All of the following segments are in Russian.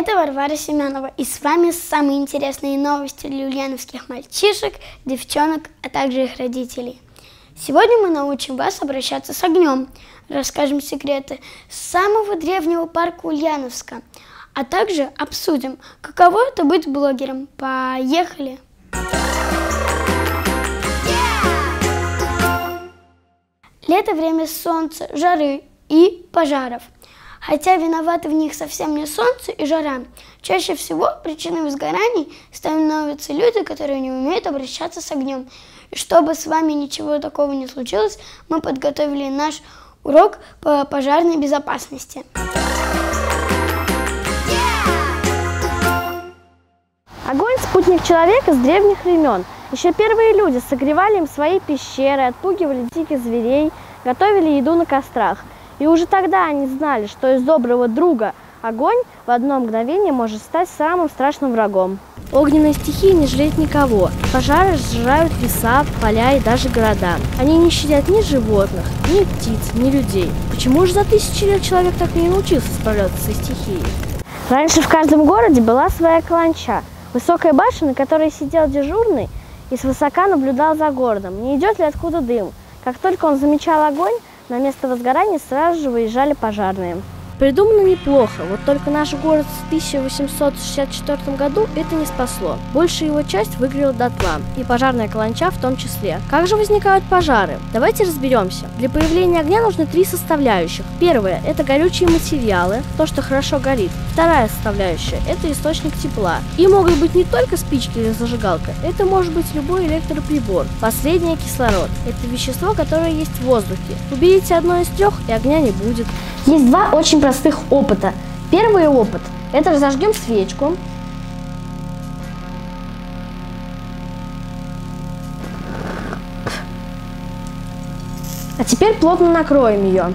Это Варвара Семенова, и с вами самые интересные новости для ульяновских мальчишек, девчонок, а также их родителей. Сегодня мы научим вас обращаться с огнем, расскажем секреты самого древнего парка Ульяновска, а также обсудим, каково это быть блогером. Поехали! Лето – время солнца, жары и пожаров – Хотя виноваты в них совсем не солнце и жара, чаще всего причиной возгораний становятся люди, которые не умеют обращаться с огнем. И чтобы с вами ничего такого не случилось, мы подготовили наш урок по пожарной безопасности. Огонь – спутник человека с древних времен. Еще первые люди согревали им свои пещеры, отпугивали диких зверей, готовили еду на кострах – и уже тогда они знали, что из доброго друга огонь в одно мгновение может стать самым страшным врагом. Огненная стихия не жалеет никого. Пожары сжирают леса, поля и даже города. Они не щадят ни животных, ни птиц, ни людей. Почему же за тысячи лет человек так и не научился справляться со стихией? Раньше в каждом городе была своя каланча. Высокая башня, на которой сидел дежурный и свысока наблюдал за городом, не идет ли откуда дым. Как только он замечал огонь, на место возгорания сразу же выезжали пожарные. Придумано неплохо, вот только наш город в 1864 году это не спасло. Большая его часть выгорела дотла, и пожарная каланча в том числе. Как же возникают пожары? Давайте разберемся. Для появления огня нужны три составляющих. Первое – это горючие материалы, то, что хорошо горит. Вторая составляющая – это источник тепла. И могут быть не только спички или зажигалка, это может быть любой электроприбор. Последнее – кислород. Это вещество, которое есть в воздухе. Уберите одно из трех, и огня не будет. Есть два очень простых опыта. Первый опыт – это разожгем свечку. А теперь плотно накроем ее.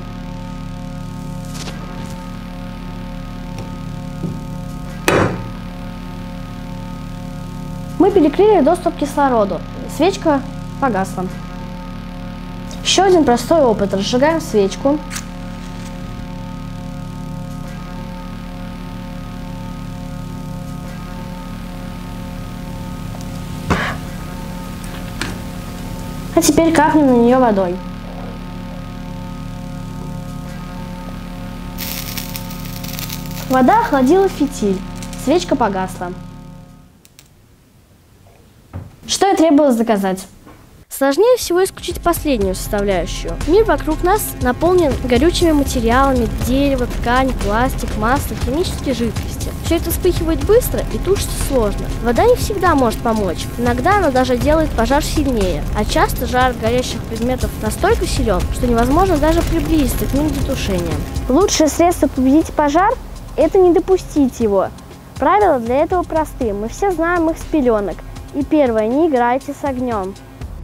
Мы перекрыли доступ к кислороду. Свечка погасла. Еще один простой опыт. Разжигаем свечку. А теперь капнем на нее водой. Вода охладила фитиль, свечка погасла. Что и требовалось заказать? Сложнее всего исключить последнюю составляющую. Мир вокруг нас наполнен горючими материалами, дерево, ткань, пластик, масло, химические жидкости. Все это вспыхивает быстро и тушится сложно. Вода не всегда может помочь. Иногда она даже делает пожар сильнее, а часто жар горящих предметов настолько силен, что невозможно даже приблизиться к ним для тушения. Лучшее средство победить пожар – это не допустить его. Правила для этого просты, мы все знаем их с пеленок. И первое – не играйте с огнем.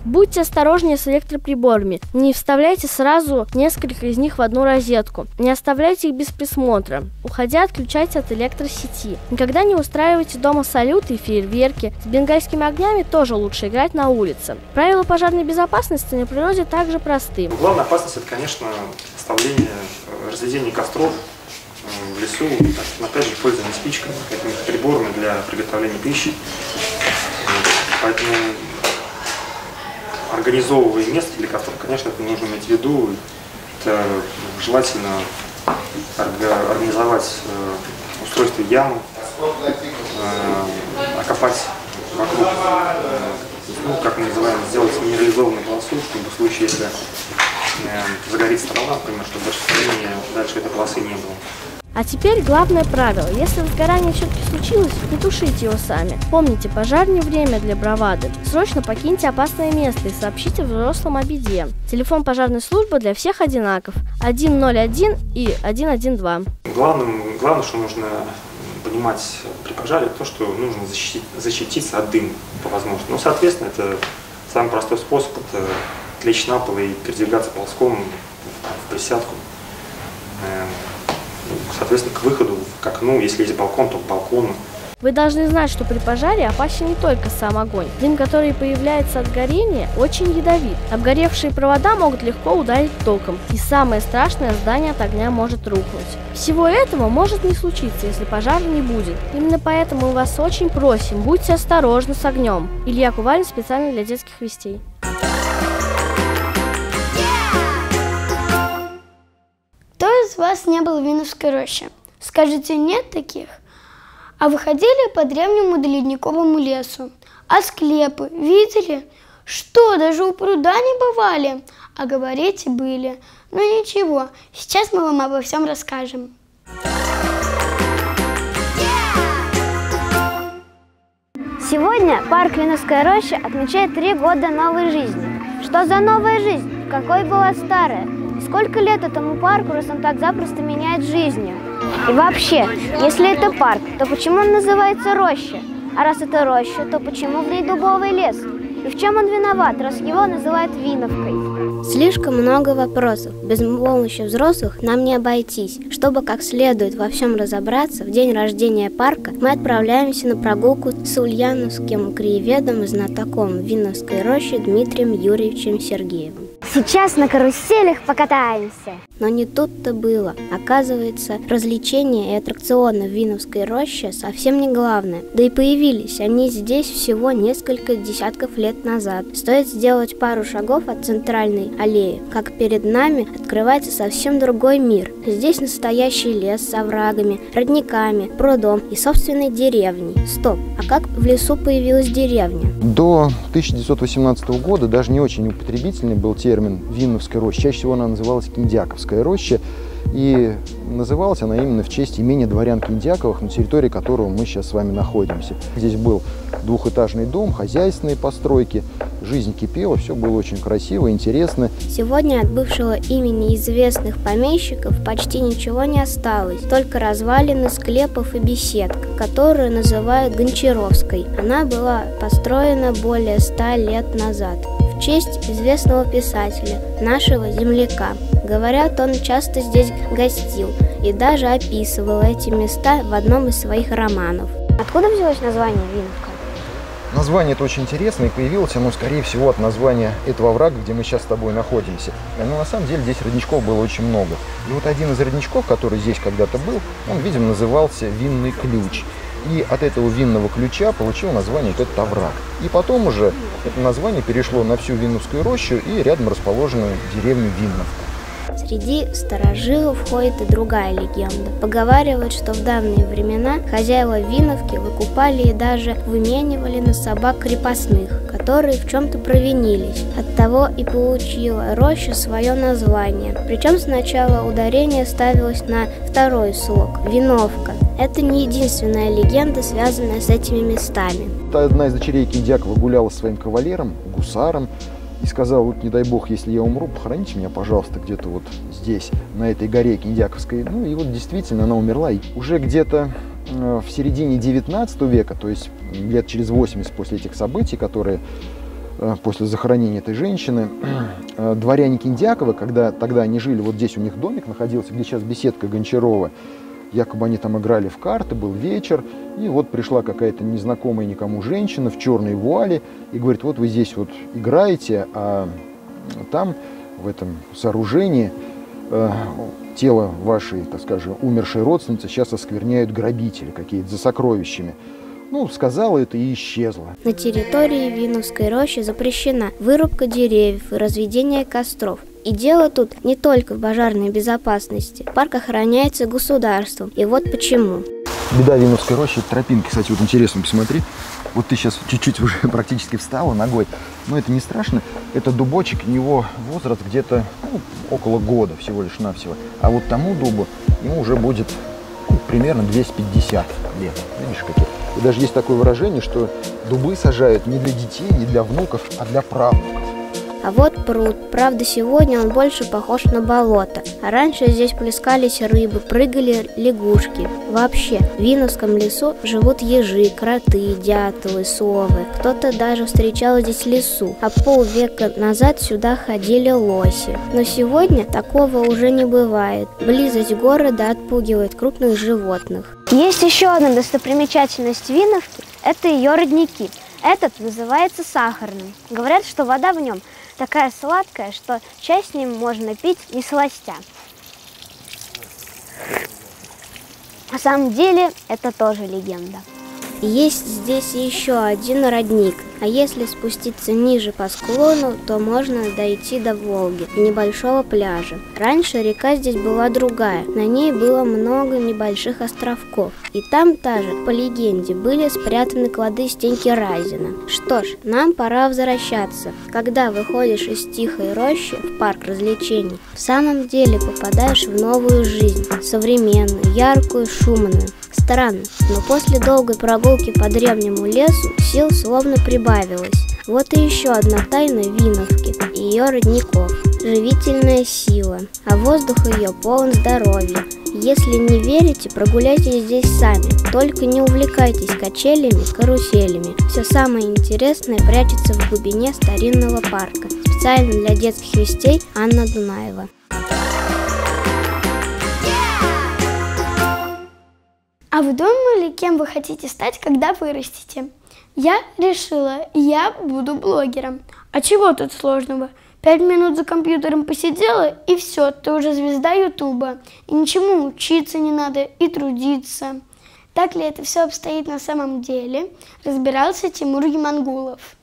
Будьте осторожнее с электроприборами. Не вставляйте сразу несколько из них в одну розетку. Не оставляйте их без присмотра. Уходя, отключайте от электросети. Никогда не устраивайте дома салюты и фейерверки. С бенгальскими огнями тоже лучше играть на улице. Правила пожарной безопасности на природе также просты. Главная опасность это, конечно, оставление, э, разведение костров э, в лесу, опять же, пользование спичками, какими-то приборами для приготовления пищи. Поэтому организовывая место для костров, конечно, это нужно иметь в виду. Это желательно организовать э, устройство ямы, э, окопать вокруг, э, ну, как мы называем, сделать минерализованную полосу, чтобы в случае, если загорится трава, например, чтобы дальше, дальше этой полосы не было. А теперь главное правило. Если возгорание все-таки случилось, не тушите его сами. Помните, пожар не время для бравады. Срочно покиньте опасное место и сообщите взрослым о беде. Телефон пожарной службы для всех одинаков. 101 и 112. Главным, главное, что нужно понимать при пожаре, то, что нужно защитить, защититься от дыма по возможности. Ну, соответственно, это самый простой способ, это лечь на пол и передвигаться ползком в присядку соответственно, к выходу, к окну, если есть балкон, то к балкону. Вы должны знать, что при пожаре опасен не только сам огонь. Дым, который появляется от горения, очень ядовит. Обгоревшие провода могут легко ударить током. И самое страшное, здание от огня может рухнуть. Всего этого может не случиться, если пожара не будет. Именно поэтому мы вас очень просим, будьте осторожны с огнем. Илья Кувалин специально для детских вестей. Вас не был в Виновской роще? Скажите, нет таких? А вы ходили по древнему доледниковому лесу? А склепы видели? Что, даже у пруда не бывали? А говорите, были. Ну ничего, сейчас мы вам обо всем расскажем. Сегодня парк Виновская роща отмечает три года новой жизни. Что за новая жизнь? Какой была старая? Сколько лет этому парку, раз он так запросто меняет жизнью? И вообще, если это парк, то почему он называется роща? А раз это роща, то почему в ней дубовый лес? И в чем он виноват, раз его называют Виновкой? Слишком много вопросов. Без помощи взрослых нам не обойтись. Чтобы как следует во всем разобраться, в день рождения парка мы отправляемся на прогулку с ульяновским краеведом и знатоком Виновской рощи Дмитрием Юрьевичем Сергеевым. Сейчас на каруселях покатаемся. Но не тут-то было. Оказывается, развлечения и аттракционы в Виновской роще совсем не главное. Да и появились они здесь всего несколько десятков лет назад. Стоит сделать пару шагов от центральной аллеи, как перед нами открывается совсем другой мир. Здесь настоящий лес с оврагами, родниками, прудом и собственной деревней. Стоп, а как в лесу появилась деревня? До 1918 года даже не очень употребительный был термин «Винновская роща». Чаще всего она называлась Киндяковская роща. И называлась она именно в честь имени дворян Киндяковых, на территории которого мы сейчас с вами находимся. Здесь был двухэтажный дом, хозяйственные постройки, жизнь кипела, все было очень красиво, интересно. Сегодня от бывшего имени известных помещиков почти ничего не осталось, только развалины склепов и беседка, которую называют Гончаровской. Она была построена более ста лет назад честь известного писателя, нашего земляка. Говорят, он часто здесь гостил и даже описывал эти места в одном из своих романов. Откуда взялось название Виновка? Название это очень интересно и появилось оно, скорее всего, от названия этого врага, где мы сейчас с тобой находимся. Но на самом деле здесь родничков было очень много. И вот один из родничков, который здесь когда-то был, он, видимо, назывался Винный ключ. И от этого винного ключа получил название вот этот овраг. И потом уже это название перешло на всю Винновскую рощу и рядом расположенную деревню Винновка. Среди старожилов входит и другая легенда. Поговаривают, что в давние времена хозяева Виновки выкупали и даже выменивали на собак крепостных, которые в чем-то провинились. Оттого и получила роща свое название. Причем сначала ударение ставилось на второй слог – Виновка. Это не единственная легенда, связанная с этими местами. Одна из дочерей Киндякова гуляла с своим кавалером, гусаром, и сказала, вот не дай бог, если я умру, похороните меня, пожалуйста, где-то вот здесь, на этой горе Киндяковской. Ну и вот действительно она умерла. И уже где-то э, в середине 19 века, то есть лет через 80 после этих событий, которые э, после захоронения этой женщины, э, дворяне Киндякова, когда тогда они жили, вот здесь у них домик находился, где сейчас беседка Гончарова, Якобы они там играли в карты, был вечер, и вот пришла какая-то незнакомая никому женщина в черной вуале и говорит, вот вы здесь вот играете, а там, в этом сооружении, э, тело вашей, так скажем, умершей родственницы сейчас оскверняют грабители какие-то за сокровищами. Ну, сказала это и исчезла. На территории Виновской рощи запрещена вырубка деревьев и разведение костров. И дело тут не только в пожарной безопасности. Парк охраняется государством. И вот почему. Беда Виновской рощи, тропинки, кстати, вот интересно, посмотри. Вот ты сейчас чуть-чуть уже практически встала ногой, но это не страшно. Это дубочек, у него возраст где-то ну, около года всего лишь навсего. А вот тому дубу ему уже будет примерно 250 лет. Видишь, какие? И даже есть такое выражение, что дубы сажают не для детей, не для внуков, а для правнуков. А вот пруд. Правда, сегодня он больше похож на болото. А раньше здесь плескались рыбы, прыгали лягушки. Вообще, в Виновском лесу живут ежи, кроты, дятлы, совы. Кто-то даже встречал здесь лесу. А полвека назад сюда ходили лоси. Но сегодня такого уже не бывает. Близость города отпугивает крупных животных. Есть еще одна достопримечательность Виновки – это ее родники. Этот называется сахарным. Говорят, что вода в нем такая сладкая, что чай с ним можно пить не сластя. На самом деле это тоже легенда. Есть здесь еще один родник, а если спуститься ниже по склону, то можно дойти до Волги, небольшого пляжа. Раньше река здесь была другая, на ней было много небольших островков. И там тоже, по легенде, были спрятаны клады Стеньки Разина. Что ж, нам пора возвращаться. Когда выходишь из тихой рощи в парк развлечений, в самом деле попадаешь в новую жизнь, современную, яркую, шумную. Странно, но после долгой прогулки по древнему лесу сил словно прибавилось. Вот и еще одна тайна Виновки и ее родников. Живительная сила, а воздух ее полон здоровья. Если не верите, прогуляйтесь здесь сами. Только не увлекайтесь качелями, каруселями. Все самое интересное прячется в глубине старинного парка. Специально для детских вестей Анна Дунаева. А вы думали, кем вы хотите стать, когда вырастете? Я решила, я буду блогером. А чего тут сложного? Пять минут за компьютером посидела, и все, ты уже звезда Ютуба. И ничему учиться не надо, и трудиться. Так ли это все обстоит на самом деле, разбирался Тимур Ямангулов.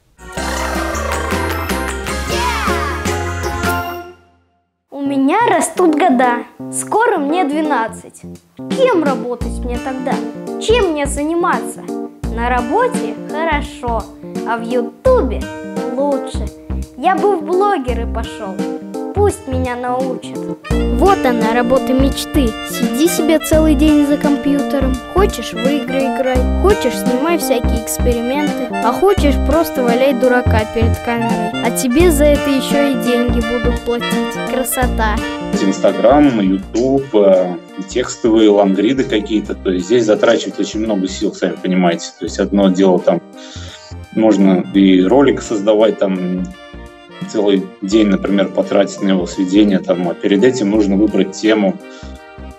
У меня растут года. Скоро мне 12. Кем работать мне тогда? Чем мне заниматься? На работе хорошо, а в Ютубе лучше. Я бы в блогеры пошел. Пусть меня научат. Вот она, работа мечты. Сиди себе целый день за компьютером. Хочешь, в играй. Хочешь, снимай всякие эксперименты. А хочешь, просто валяй дурака перед камерой. А тебе за это еще и деньги будут платить. Красота. Инстаграм, Ютуб, э, текстовые лангриды какие-то. То есть здесь затрачивать очень много сил, сами понимаете. То есть одно дело там можно и ролик создавать, там целый день, например, потратить на его сведение, там, а перед этим нужно выбрать тему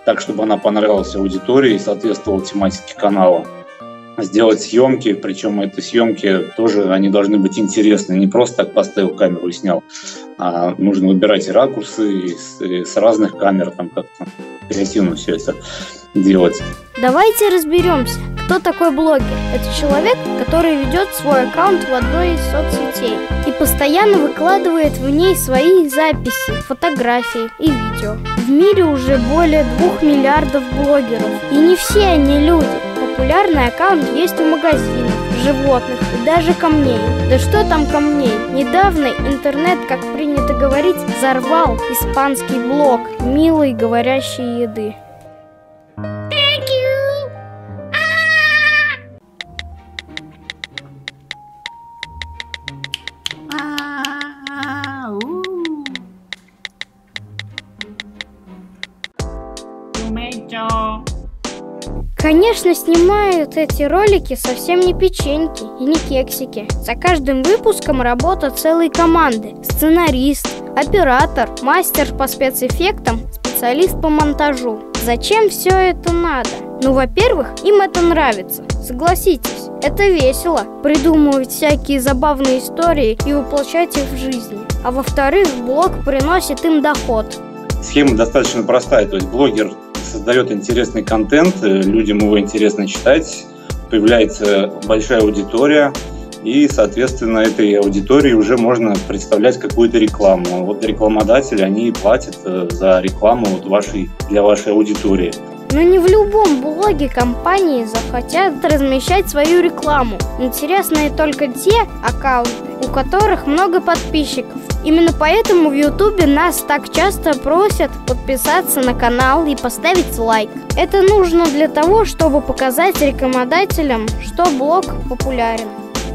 так, чтобы она понравилась аудитории и соответствовала тематике канала. Сделать съемки, причем эти съемки тоже, они должны быть интересны, не просто так поставил камеру и снял, а нужно выбирать и ракурсы и с, и с разных камер, там как-то креативно все это делать. Давайте разберемся, кто такой блогер. Это человек, который ведет свой аккаунт в одной из соцсетей и постоянно выкладывает в ней свои записи, фотографии и видео. В мире уже более двух миллиардов блогеров, и не все они люди. Популярный аккаунт есть у магазинов, животных и даже камней. Да что там камней? Недавно интернет, как принято говорить, взорвал испанский блог милой говорящей еды. Конечно, снимают эти ролики совсем не печеньки и не кексики. За каждым выпуском работа целой команды. Сценарист, оператор, мастер по спецэффектам, специалист по монтажу. Зачем все это надо? Ну, во-первых, им это нравится. Согласитесь, это весело придумывать всякие забавные истории и воплощать их в жизни. А во-вторых, блог приносит им доход. Схема достаточно простая, то есть блогер создает интересный контент, э, людям его интересно читать, появляется большая аудитория, и, соответственно, этой аудитории уже можно представлять какую-то рекламу. Вот рекламодатели, они платят э, за рекламу вот вашей, для вашей аудитории. Но не в любом блоге компании захотят размещать свою рекламу. Интересные только те аккаунты, у которых много подписчиков. Именно поэтому в Ютубе нас так часто просят подписаться на канал и поставить лайк. Это нужно для того, чтобы показать рекламодателям, что блог популярен.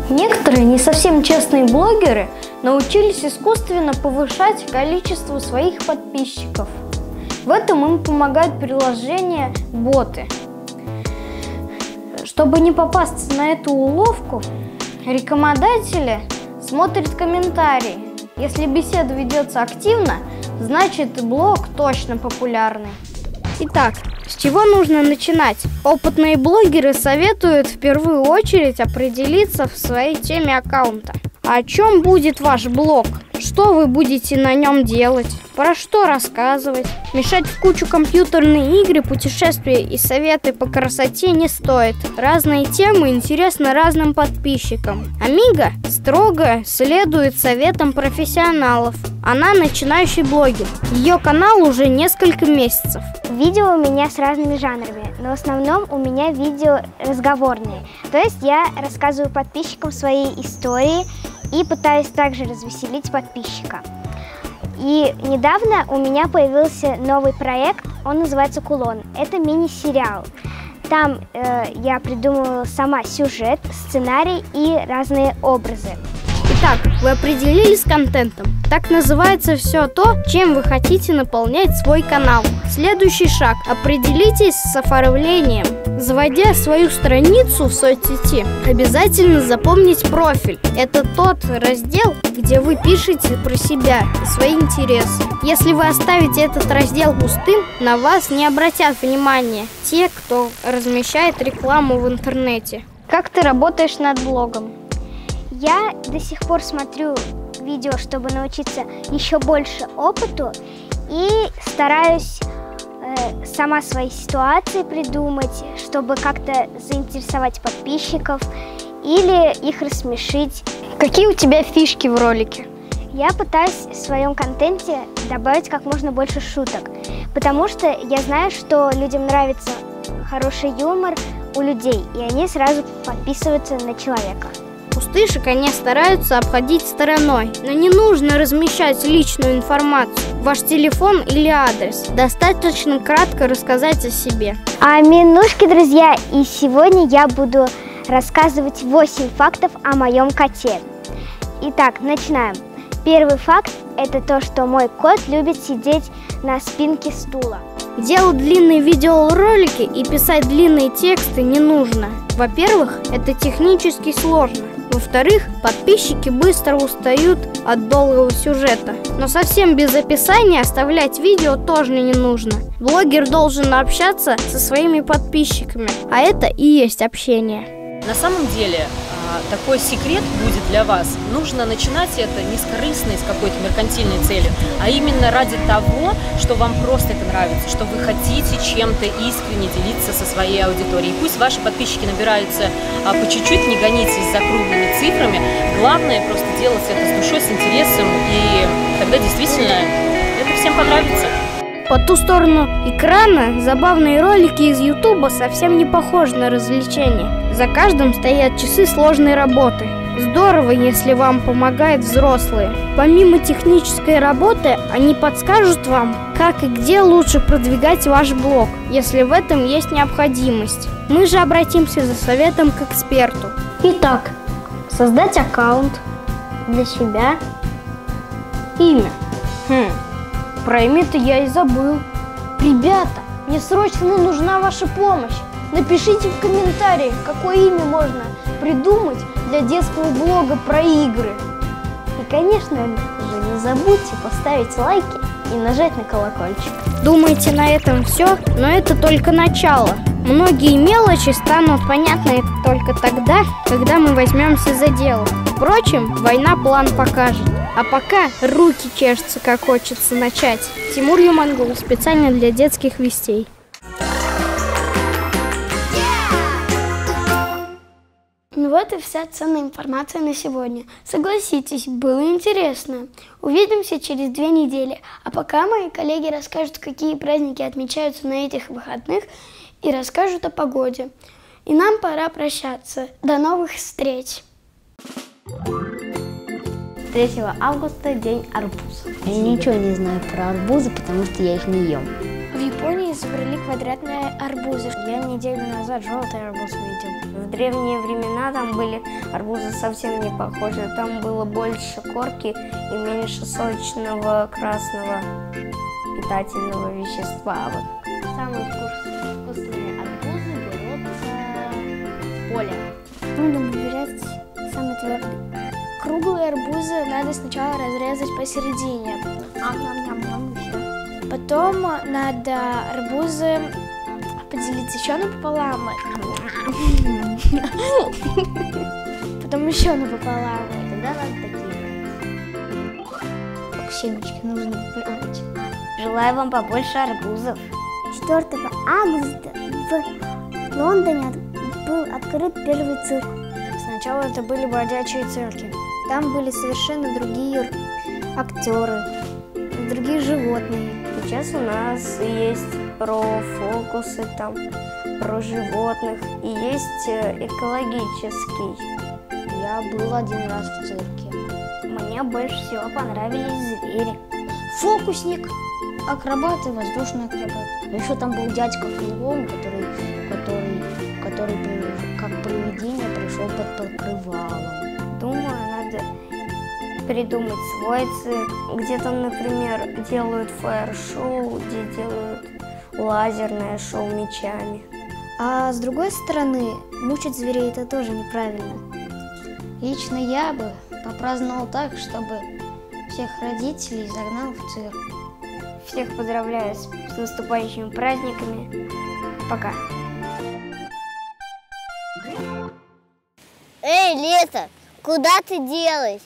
Некоторые не совсем честные блогеры научились искусственно повышать количество своих подписчиков. В этом им помогают приложения боты. Чтобы не попасться на эту уловку, рекомендатели смотрят комментарии. Если беседа ведется активно, значит блог точно популярный. Итак, с чего нужно начинать? Опытные блогеры советуют в первую очередь определиться в своей теме аккаунта. О чем будет ваш блог? Что вы будете на нем делать? Про что рассказывать? Мешать в кучу компьютерные игры, путешествия и советы по красоте не стоит. Разные темы интересны разным подписчикам. Амига строго следует советам профессионалов. Она начинающий блогер. Ее канал уже несколько месяцев. Видео у меня с разными жанрами, но в основном у меня видео разговорные. То есть я рассказываю подписчикам свои истории и пытаюсь также развеселить подписчика. И недавно у меня появился новый проект, он называется «Кулон». Это мини-сериал. Там э, я придумывала сама сюжет, сценарий и разные образы. Итак, вы определились с контентом. Так называется все то, чем вы хотите наполнять свой канал. Следующий шаг. Определитесь с оформлением. Заводя свою страницу в соцсети, обязательно запомнить профиль. Это тот раздел, где вы пишете про себя и свои интересы. Если вы оставите этот раздел пустым, на вас не обратят внимания те, кто размещает рекламу в интернете. Как ты работаешь над блогом? Я до сих пор смотрю видео, чтобы научиться еще больше опыту и стараюсь э, сама свои ситуации придумать, чтобы как-то заинтересовать подписчиков или их рассмешить. Какие у тебя фишки в ролике? Я пытаюсь в своем контенте добавить как можно больше шуток, потому что я знаю, что людям нравится хороший юмор у людей, и они сразу подписываются на человека. Пустышек они стараются обходить стороной, но не нужно размещать личную информацию, ваш телефон или адрес. Достаточно кратко рассказать о себе. А минушки, друзья, и сегодня я буду рассказывать 8 фактов о моем коте. Итак, начинаем. Первый факт – это то, что мой кот любит сидеть на спинке стула. Делать длинные видеоролики и писать длинные тексты не нужно. Во-первых, это технически сложно. Во-вторых, подписчики быстро устают от долгого сюжета. Но совсем без описания оставлять видео тоже не нужно. Блогер должен общаться со своими подписчиками, а это и есть общение. На самом деле, такой секрет будет для вас, нужно начинать это не с корыстной, с какой-то меркантильной целью, а именно ради того, что вам просто это нравится, что вы хотите чем-то искренне делиться со своей аудиторией. Пусть ваши подписчики набираются а, по чуть-чуть, не гонитесь за круглыми цифрами. Главное просто делать это с душой, с интересом, и тогда действительно это всем понравится. По ту сторону экрана забавные ролики из Ютуба совсем не похожи на развлечения. За каждым стоят часы сложной работы. Здорово, если вам помогают взрослые. Помимо технической работы, они подскажут вам, как и где лучше продвигать ваш блог, если в этом есть необходимость. Мы же обратимся за советом к эксперту. Итак, создать аккаунт для себя. Имя. Хм, про имя-то я и забыл. Ребята, мне срочно нужна ваша помощь. Напишите в комментариях, какое имя можно придумать для детского блога про игры. И, конечно же, не забудьте поставить лайки и нажать на колокольчик. Думаете, на этом все? Но это только начало. Многие мелочи станут понятны только тогда, когда мы возьмемся за дело. Впрочем, война план покажет. А пока руки чешутся, как хочется начать. Тимур Юмангул специально для детских вестей. Вот и вся ценная информация на сегодня. Согласитесь, было интересно. Увидимся через две недели. А пока мои коллеги расскажут, какие праздники отмечаются на этих выходных и расскажут о погоде. И нам пора прощаться. До новых встреч! 3 августа день арбуза. Я ничего не знаю про арбузы, потому что я их не ем. В Японии изобрели квадратные арбузы. Я неделю назад желтый арбуз видел. В древние времена там были арбузы совсем не похожи. Там было больше корки и меньше сочного красного питательного вещества. Вот. Самые вкусные арбузы берутся с поля. Нужно выбирать самый твердый. Круглые арбузы надо сначала разрезать посередине. Потом надо арбузы поделить еще напополам. Потом еще напополам. И тогда надо такие. Семечки нужно выбрать. Желаю вам побольше арбузов. 4 августа в Лондоне был открыт первый цирк. Сначала это были бродячие цирки. Там были совершенно другие актеры, другие животные. Сейчас у нас есть про фокусы, там, про животных и есть э, экологический. Я был один раз в цирке. Мне больше всего понравились звери. Фокусник, акробат и воздушный акробат. А еще там был дядька Клоун, который, который, который как привидение пришел под покрывалом. Думаю, надо придумать свой цирк, где там, например, делают фаер-шоу, где делают лазерное шоу мечами. А с другой стороны, мучить зверей это тоже неправильно. Лично я бы попраздновал так, чтобы всех родителей загнал в цирк. Всех поздравляю с, с наступающими праздниками. Пока. Эй, Лето, куда ты делась?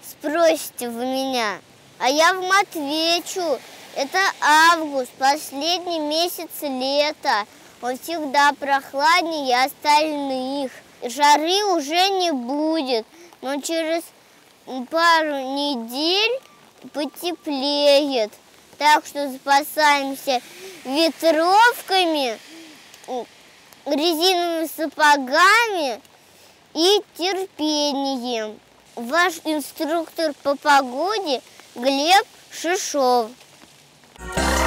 Спросите вы меня. А я вам отвечу. Это август, последний месяц лета. Он всегда прохладнее остальных. Жары уже не будет, но через пару недель потеплеет. Так что запасаемся ветровками, резиновыми сапогами и терпением. Ваш инструктор по погоде Глеб Шишов. Bye.